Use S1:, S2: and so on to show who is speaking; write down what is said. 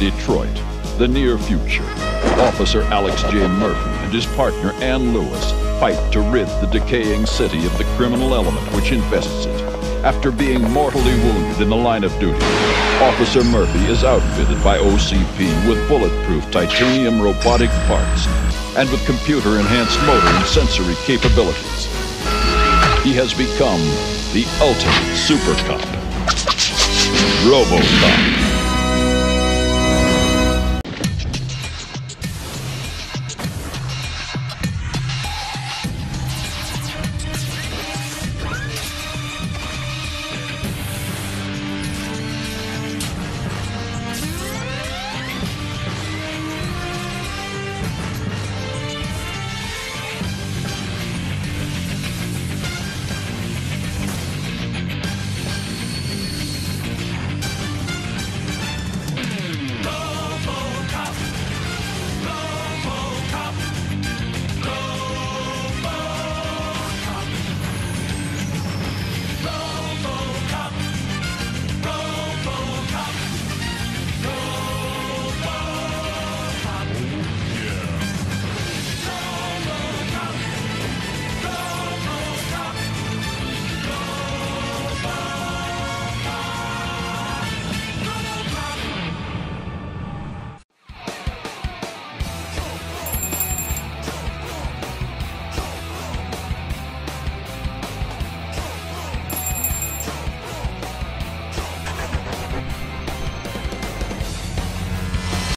S1: Detroit, the near future, Officer Alex J. Murphy and his partner Ann Lewis fight to rid the decaying city of the criminal element which infests it. After being mortally wounded in the line of duty, Officer Murphy is outfitted by OCP with bulletproof titanium robotic parts and with computer-enhanced motor and sensory capabilities. He has become the ultimate super cop. RoboCop.